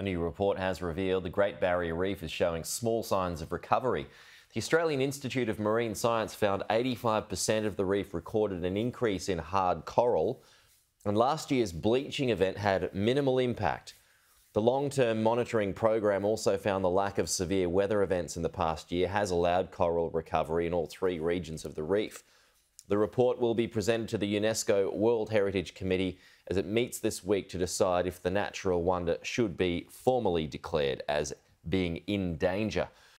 A new report has revealed the Great Barrier Reef is showing small signs of recovery. The Australian Institute of Marine Science found 85% of the reef recorded an increase in hard coral, and last year's bleaching event had minimal impact. The long term monitoring program also found the lack of severe weather events in the past year has allowed coral recovery in all three regions of the reef. The report will be presented to the UNESCO World Heritage Committee as it meets this week to decide if the natural wonder should be formally declared as being in danger.